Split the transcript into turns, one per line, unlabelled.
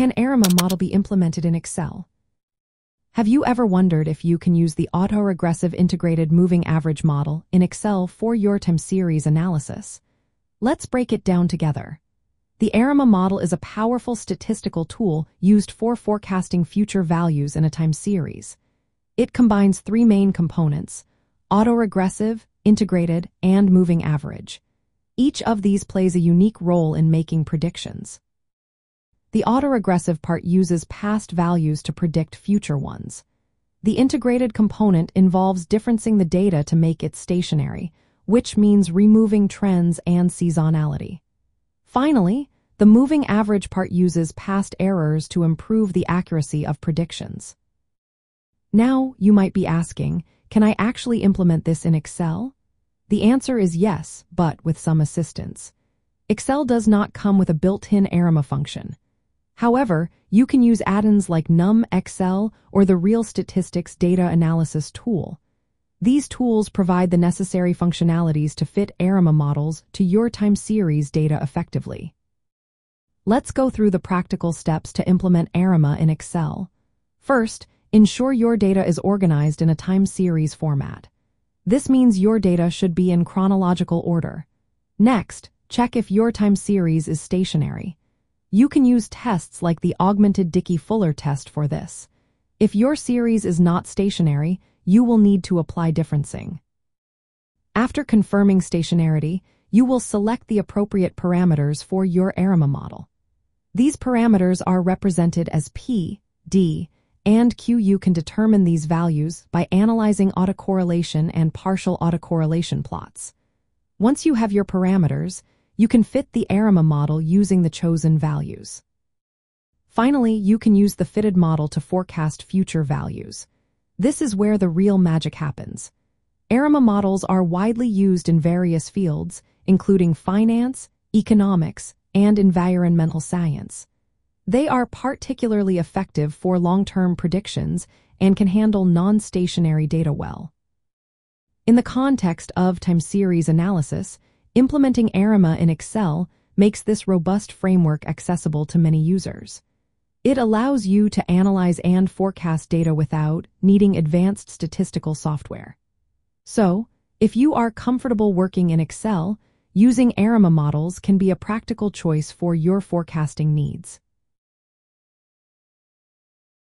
Can ARIMA model be implemented in Excel? Have you ever wondered if you can use the autoregressive integrated moving average model in Excel for your time series analysis? Let's break it down together. The ARIMA model is a powerful statistical tool used for forecasting future values in a time series. It combines three main components, autoregressive, integrated, and moving average. Each of these plays a unique role in making predictions. The autoregressive part uses past values to predict future ones. The integrated component involves differencing the data to make it stationary, which means removing trends and seasonality. Finally, the moving average part uses past errors to improve the accuracy of predictions. Now, you might be asking, can I actually implement this in Excel? The answer is yes, but with some assistance. Excel does not come with a built-in ARIMA function. However, you can use add-ins like NumXL or the Real Statistics Data Analysis tool. These tools provide the necessary functionalities to fit ARIMA models to your time series data effectively. Let's go through the practical steps to implement ARIMA in Excel. First, ensure your data is organized in a time series format. This means your data should be in chronological order. Next, check if your time series is stationary. You can use tests like the augmented Dickey-Fuller test for this. If your series is not stationary, you will need to apply differencing. After confirming stationarity, you will select the appropriate parameters for your ARIMA model. These parameters are represented as P, D, and Q. You can determine these values by analyzing autocorrelation and partial autocorrelation plots. Once you have your parameters, you can fit the ARIMA model using the chosen values. Finally, you can use the fitted model to forecast future values. This is where the real magic happens. ARIMA models are widely used in various fields, including finance, economics, and environmental science. They are particularly effective for long-term predictions and can handle non-stationary data well. In the context of time series analysis, Implementing ARIMA in Excel makes this robust framework accessible to many users. It allows you to analyze and forecast data without needing advanced statistical software. So, if you are comfortable working in Excel, using ARIMA models can be a practical choice for your forecasting needs.